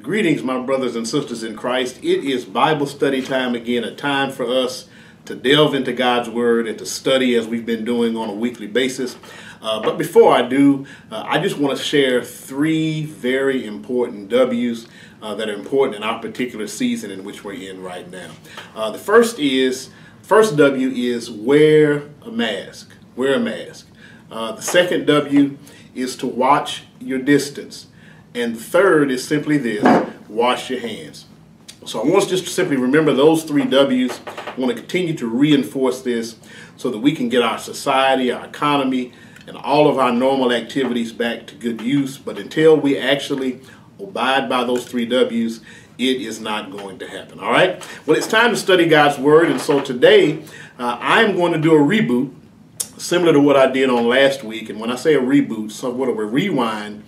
Greetings, my brothers and sisters in Christ. It is Bible study time again, a time for us to delve into God's Word and to study as we've been doing on a weekly basis. Uh, but before I do, uh, I just want to share three very important W's uh, that are important in our particular season in which we're in right now. Uh, the first is, first W is wear a mask. Wear a mask. Uh, the second W is to watch your distance. And third is simply this, wash your hands. So I want us just to simply remember those three W's. I want to continue to reinforce this so that we can get our society, our economy, and all of our normal activities back to good use. But until we actually abide by those three W's, it is not going to happen. All right? Well, it's time to study God's Word. And so today, uh, I'm going to do a reboot similar to what I did on last week. And when I say a reboot, somewhat of a rewind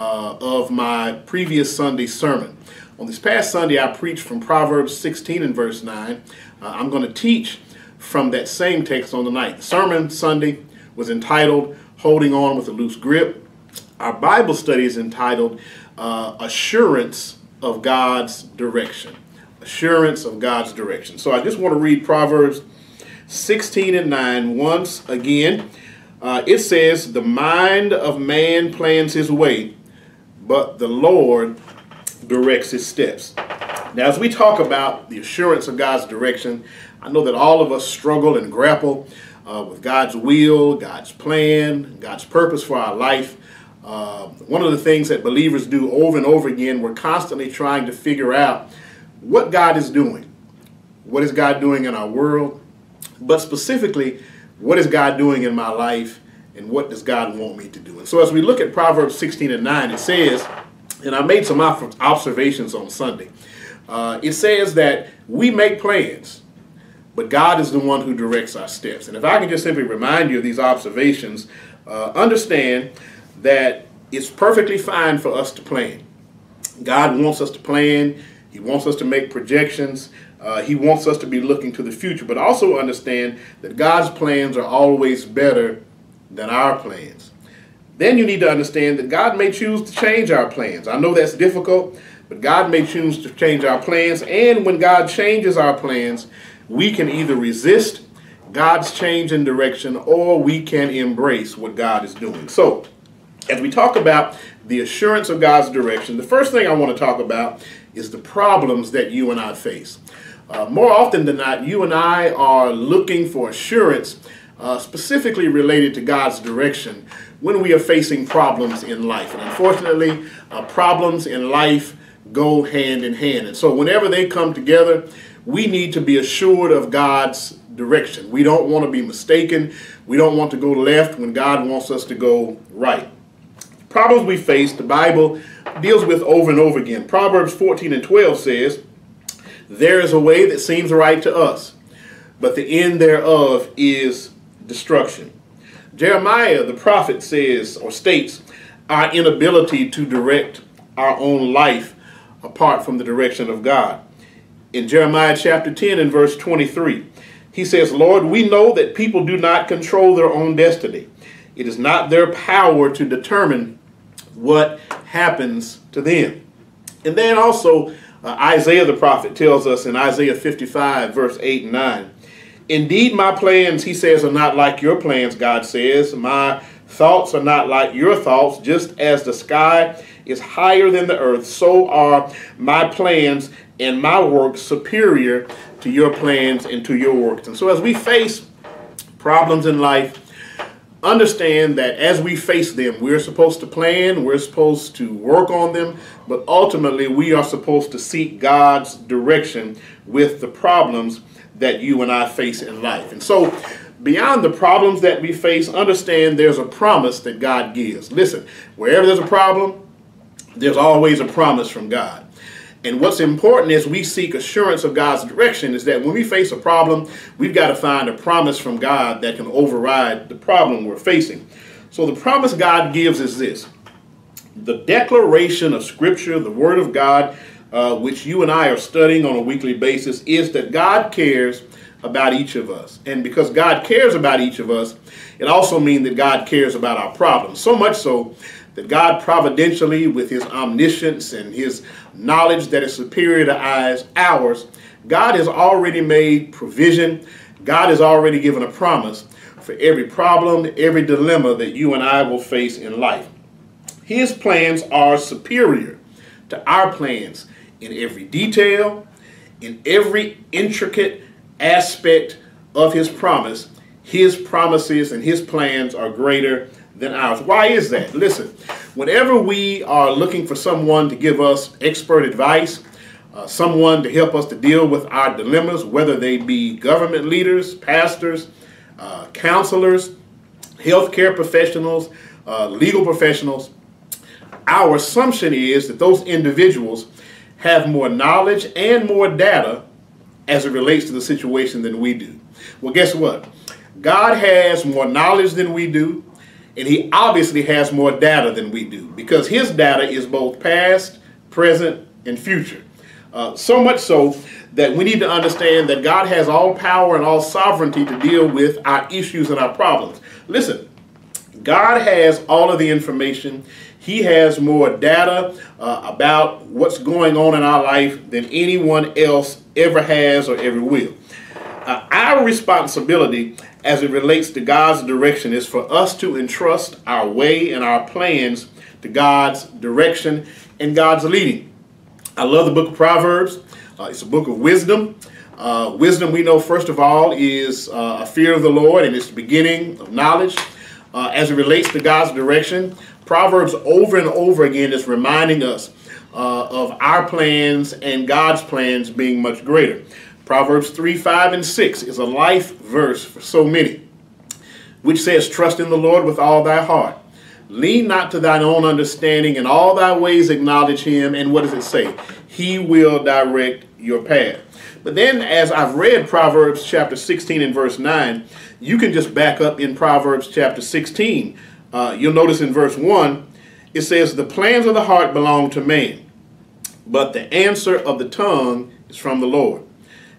uh, of my previous Sunday sermon. On this past Sunday, I preached from Proverbs 16 and verse 9. Uh, I'm going to teach from that same text on the night. The sermon Sunday was entitled Holding On with a Loose Grip. Our Bible study is entitled uh, Assurance of God's Direction. Assurance of God's Direction. So I just want to read Proverbs 16 and 9 once again. Uh, it says, The mind of man plans his way, but the Lord directs his steps. Now, as we talk about the assurance of God's direction, I know that all of us struggle and grapple uh, with God's will, God's plan, God's purpose for our life. Uh, one of the things that believers do over and over again, we're constantly trying to figure out what God is doing. What is God doing in our world? But specifically, what is God doing in my life and what does God want me to do? And so as we look at Proverbs 16 and 9, it says, and I made some observations on Sunday. Uh, it says that we make plans, but God is the one who directs our steps. And if I can just simply remind you of these observations, uh, understand that it's perfectly fine for us to plan. God wants us to plan. He wants us to make projections. Uh, he wants us to be looking to the future, but also understand that God's plans are always better than our plans. Then you need to understand that God may choose to change our plans. I know that's difficult, but God may choose to change our plans. And when God changes our plans, we can either resist God's change in direction or we can embrace what God is doing. So, as we talk about the assurance of God's direction, the first thing I want to talk about is the problems that you and I face. Uh, more often than not, you and I are looking for assurance uh, specifically related to God's direction when we are facing problems in life. And unfortunately, uh, problems in life go hand in hand. And so whenever they come together, we need to be assured of God's direction. We don't want to be mistaken. We don't want to go left when God wants us to go right. Problems we face, the Bible deals with over and over again. Proverbs 14 and 12 says, There is a way that seems right to us, but the end thereof is destruction. Jeremiah, the prophet, says or states our inability to direct our own life apart from the direction of God. In Jeremiah chapter 10 and verse 23, he says, Lord, we know that people do not control their own destiny. It is not their power to determine what happens to them. And then also, uh, Isaiah the prophet tells us in Isaiah 55, verse 8 and 9, Indeed, my plans, he says, are not like your plans, God says. My thoughts are not like your thoughts. Just as the sky is higher than the earth, so are my plans and my works superior to your plans and to your works. And so as we face problems in life, understand that as we face them, we're supposed to plan, we're supposed to work on them, but ultimately we are supposed to seek God's direction with the problems that you and I face in life. And so, beyond the problems that we face, understand there's a promise that God gives. Listen, wherever there's a problem, there's always a promise from God. And what's important is we seek assurance of God's direction is that when we face a problem, we've got to find a promise from God that can override the problem we're facing. So the promise God gives is this. The declaration of Scripture, the Word of God, uh, which you and I are studying on a weekly basis, is that God cares about each of us. And because God cares about each of us, it also means that God cares about our problems. So much so that God providentially, with his omniscience and his knowledge that is superior to ours, God has already made provision. God has already given a promise for every problem, every dilemma that you and I will face in life. His plans are superior to our plans in every detail, in every intricate aspect of his promise. His promises and his plans are greater than ours. Why is that? Listen, whenever we are looking for someone to give us expert advice, uh, someone to help us to deal with our dilemmas, whether they be government leaders, pastors, uh, counselors, healthcare professionals, uh, legal professionals, our assumption is that those individuals have more knowledge and more data as it relates to the situation than we do. Well, guess what? God has more knowledge than we do, and He obviously has more data than we do because His data is both past, present, and future. Uh, so much so that we need to understand that God has all power and all sovereignty to deal with our issues and our problems. Listen, God has all of the information. He has more data uh, about what's going on in our life than anyone else ever has or ever will. Uh, our responsibility as it relates to God's direction is for us to entrust our way and our plans to God's direction and God's leading. I love the book of Proverbs. Uh, it's a book of wisdom. Uh, wisdom, we know, first of all, is uh, a fear of the Lord and it's the beginning of knowledge. Uh, as it relates to God's direction, Proverbs over and over again is reminding us uh, of our plans and God's plans being much greater. Proverbs 3, 5, and 6 is a life verse for so many, which says, Trust in the Lord with all thy heart. Lean not to thine own understanding, in all thy ways acknowledge him. And what does it say? He will direct your path. But then, as I've read Proverbs chapter 16 and verse 9, you can just back up in Proverbs chapter 16 uh, you'll notice in verse 1, it says, The plans of the heart belong to man, but the answer of the tongue is from the Lord.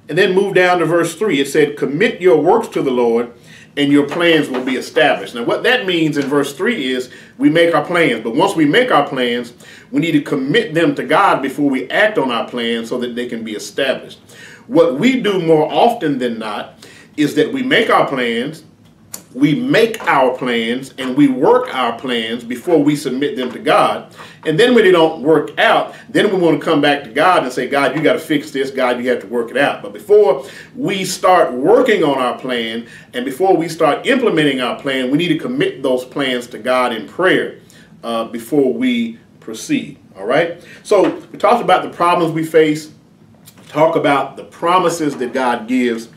And then move down to verse 3. It said, Commit your works to the Lord, and your plans will be established. Now, what that means in verse 3 is we make our plans, but once we make our plans, we need to commit them to God before we act on our plans so that they can be established. What we do more often than not is that we make our plans, we make our plans and we work our plans before we submit them to God. And then when they don't work out, then we want to come back to God and say, God, you got to fix this. God, you have to work it out. But before we start working on our plan and before we start implementing our plan, we need to commit those plans to God in prayer uh, before we proceed. All right? So we talked about the problems we face, talk about the promises that God gives,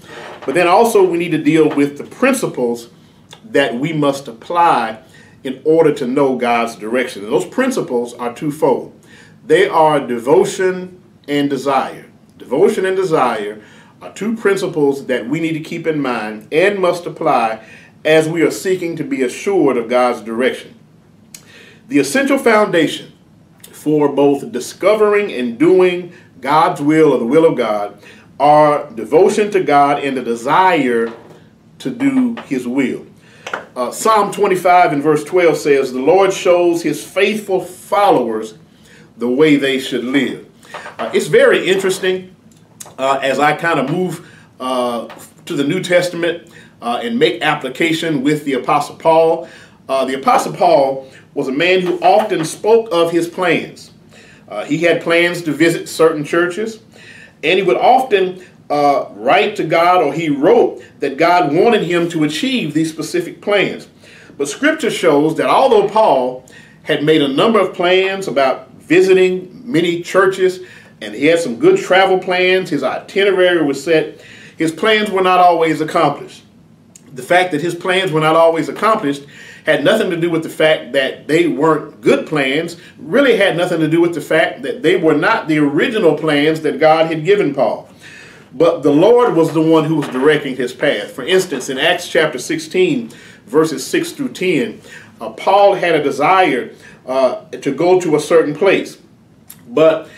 but then also we need to deal with the principles that we must apply in order to know God's direction. And those principles are twofold. They are devotion and desire. Devotion and desire are two principles that we need to keep in mind and must apply as we are seeking to be assured of God's direction. The essential foundation for both discovering and doing God's will or the will of God are devotion to God and the desire to do His will. Uh, Psalm 25 and verse 12 says, The Lord shows his faithful followers the way they should live. Uh, it's very interesting uh, as I kind of move uh, to the New Testament uh, and make application with the Apostle Paul. Uh, the Apostle Paul was a man who often spoke of his plans. He had plans to visit certain churches, and he would often uh, write to God or he wrote that God wanted him to achieve these specific plans. But scripture shows that although Paul had made a number of plans about visiting many churches and he had some good travel plans, his itinerary was set, his plans were not always accomplished. The fact that his plans were not always accomplished had nothing to do with the fact that they weren't good plans, really had nothing to do with the fact that they were not the original plans that God had given Paul. But the Lord was the one who was directing his path. For instance, in Acts chapter 16, verses 6 through 10, uh, Paul had a desire uh, to go to a certain place. But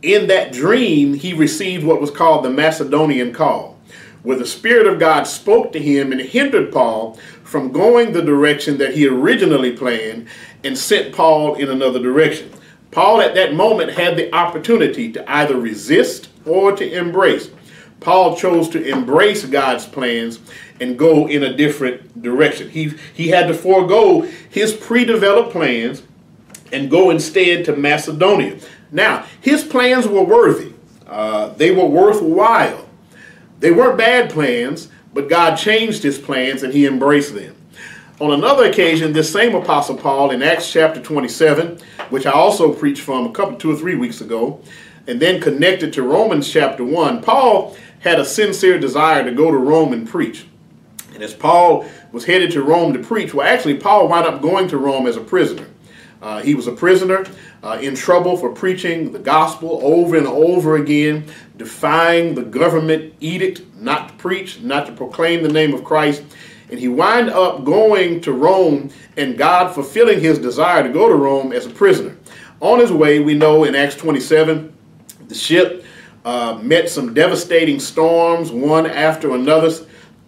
in that dream, he received what was called the Macedonian call, where the Spirit of God spoke to him and hindered Paul from going the direction that he originally planned and sent Paul in another direction. Paul at that moment had the opportunity to either resist or to embrace. Paul chose to embrace God's plans and go in a different direction. He, he had to forego his pre developed plans and go instead to Macedonia. Now, his plans were worthy, uh, they were worthwhile. They weren't bad plans, but God changed his plans and he embraced them. On another occasion, this same Apostle Paul in Acts chapter 27, which I also preached from a couple, two or three weeks ago, and then connected to Romans chapter 1, Paul had a sincere desire to go to Rome and preach. And as Paul was headed to Rome to preach, well, actually, Paul wound up going to Rome as a prisoner. Uh, he was a prisoner uh, in trouble for preaching the gospel over and over again, defying the government edict not to preach, not to proclaim the name of Christ. And he wind up going to Rome and God fulfilling his desire to go to Rome as a prisoner. On his way, we know in Acts 27, the ship uh, met some devastating storms, one after another,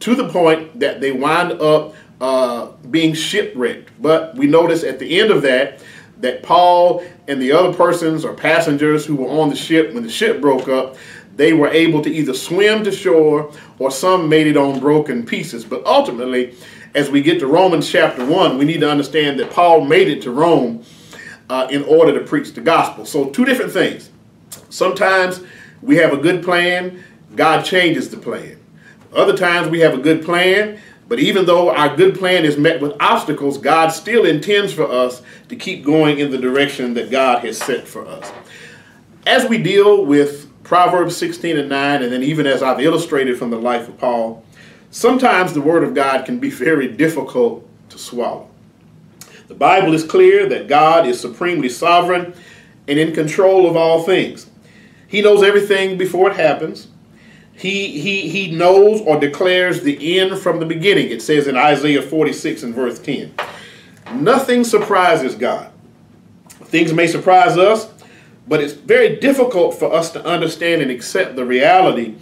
to the point that they wind up uh, being shipwrecked. But we notice at the end of that, that Paul and the other persons or passengers who were on the ship when the ship broke up, they were able to either swim to shore or some made it on broken pieces. But ultimately, as we get to Romans chapter 1, we need to understand that Paul made it to Rome uh, in order to preach the gospel. So, two different things. Sometimes we have a good plan, God changes the plan. Other times we have a good plan, but even though our good plan is met with obstacles, God still intends for us to keep going in the direction that God has set for us. As we deal with Proverbs 16 and 9, and then even as I've illustrated from the life of Paul, sometimes the Word of God can be very difficult to swallow. The Bible is clear that God is supremely sovereign and in control of all things. He knows everything before it happens. He, he, he knows or declares the end from the beginning. It says in Isaiah 46 and verse 10. Nothing surprises God. Things may surprise us, but it's very difficult for us to understand and accept the reality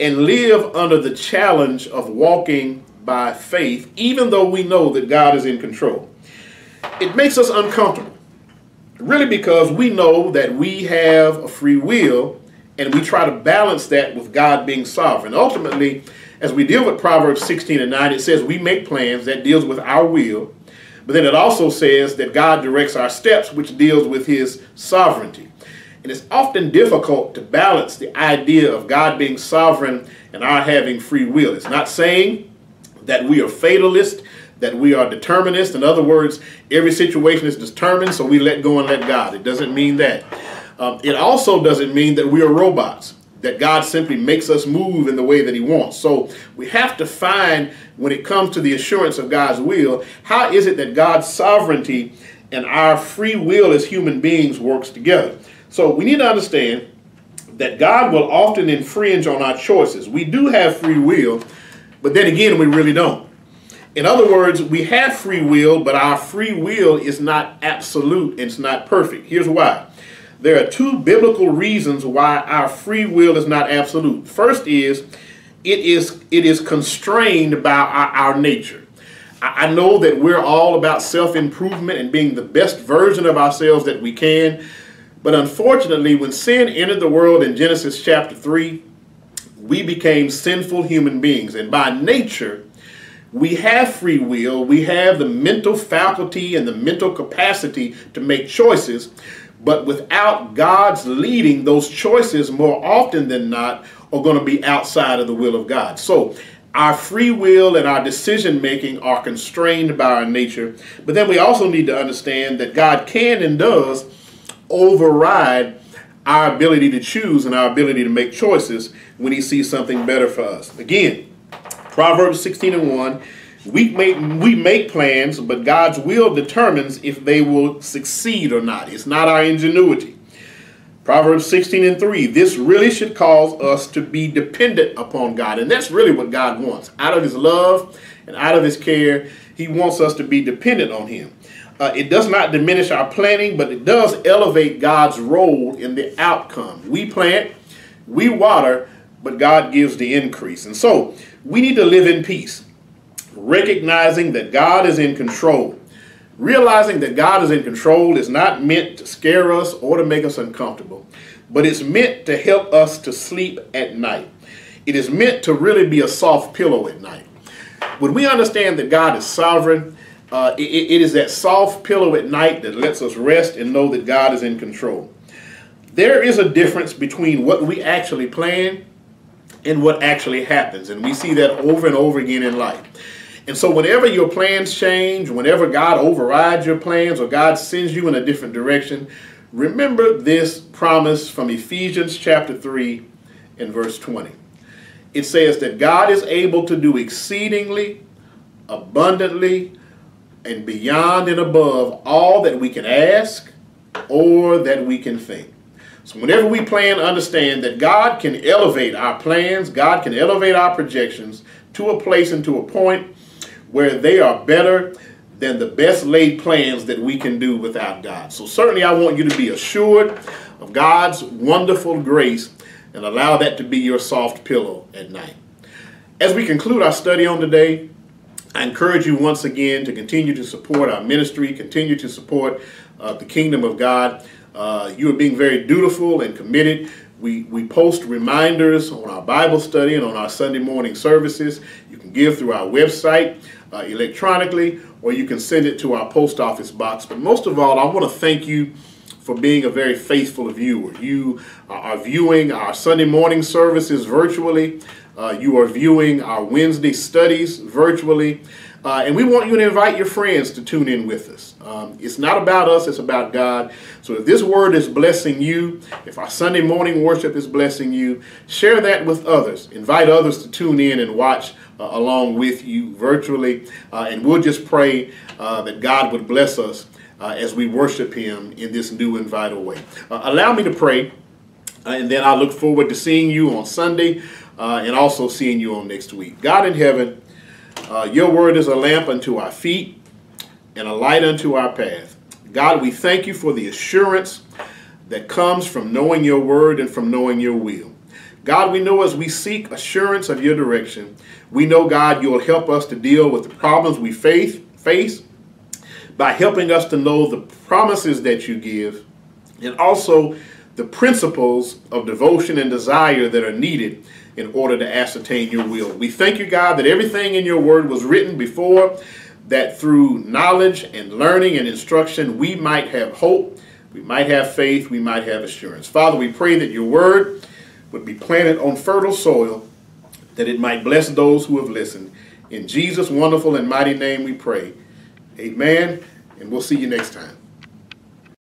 and live under the challenge of walking by faith, even though we know that God is in control. It makes us uncomfortable, really, because we know that we have a free will and we try to balance that with God being sovereign. Ultimately, as we deal with Proverbs 16 and 9, it says we make plans that deals with our will, but then it also says that God directs our steps, which deals with his sovereignty. And it's often difficult to balance the idea of God being sovereign and our having free will. It's not saying that we are fatalist, that we are determinist. In other words, every situation is determined, so we let go and let God. It doesn't mean that. Um, it also doesn't mean that we are robots, that God simply makes us move in the way that He wants. So we have to find, when it comes to the assurance of God's will, how is it that God's sovereignty and our free will as human beings works together? So we need to understand that God will often infringe on our choices. We do have free will, but then again, we really don't. In other words, we have free will, but our free will is not absolute, it's not perfect. Here's why there are two biblical reasons why our free will is not absolute. First is it is it is constrained by our, our nature. I, know that we're all about self-improvement and being the best version of ourselves that we can. But unfortunately, when sin entered the world in Genesis chapter 3, we became sinful human beings. And by nature, we have free will, we have the mental faculty and the mental capacity to make choices. But without God's leading, those choices more often than not are going to be outside of the will of God. So our free will and our decision making are constrained by our nature. But then we also need to understand that God can and does override our ability to choose and our ability to make choices when he sees something better for us. Again, Proverbs 16 and 1 we make, we make plans, but God's will determines if they will succeed or not. It's not our ingenuity. Proverbs 16 and 3. This really should cause us to be dependent upon God. And that's really what God wants. Out of his love and out of his care, he wants us to be dependent on him. Uh, it does not diminish our planning, but it does elevate God's role in the outcome. We plant, we water, but God gives the increase. And so we need to live in peace, recognizing that God is in control. Realizing that God is in control is not meant to scare us or to make us uncomfortable, but it's meant to help us to sleep at night. It is meant to really be a soft pillow at night. When we understand that God is sovereign, uh, it, it is that soft pillow at night that lets us rest and know that God is in control. There is a difference between what we actually plan and what actually happens, and we see that over and over again in life. And so, whenever your plans change, whenever God overrides your plans or God sends you in a different direction, remember this promise from Ephesians chapter 3 and verse 20 it says that God is able to do exceedingly, abundantly, and beyond and above all that we can ask or that we can think. So whenever we plan, understand that God can elevate our plans, God can elevate our projections to a place and to a point where they are better than the best laid plans that we can do without God. So certainly I want you to be assured of God's wonderful grace and allow that to be your soft pillow at night. As we conclude our study on today, I encourage you once again to continue to support our ministry, continue to support uh, the kingdom of God. Uh, you are being very dutiful and committed. We, we post reminders on our Bible study and on our Sunday morning services. You can give through our website uh, electronically, or you can send it to our post office box. But most of all, I want to thank you for being a very faithful viewer. You are viewing our Sunday morning services virtually. Uh, you are viewing our Wednesday studies virtually. Uh, and we want you to invite your friends to tune in with us. Um, it's not about us, it's about God. So if this word is blessing you, if our Sunday morning worship is blessing you, share that with others. Invite others to tune in and watch uh, along with you virtually. Uh, and we'll just pray uh, that God would bless us uh, as we worship Him in this new and vital way. Uh, allow me to pray, and then I look forward to seeing you on Sunday and also seeing you on next week. God in heaven, uh, your word is a lamp unto our feet and a light unto our path. God, we thank you for the assurance that comes from knowing your word and from knowing your will. God, we know as we seek assurance of your direction, we know, God, you'll help us to deal with the problems we face, face by helping us to know the promises that you give and also the principles of devotion and desire that are needed in order to ascertain your will. We thank you, God, that everything in your word was written before, that through knowledge and learning and instruction, we might have hope, we might have faith, we might have assurance. Father, we pray that your word would be planted on fertile soil, that it might bless those who have listened. In Jesus' wonderful and mighty name we pray. Amen. And we'll see you next time.